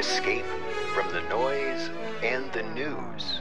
Escape from the noise and the news.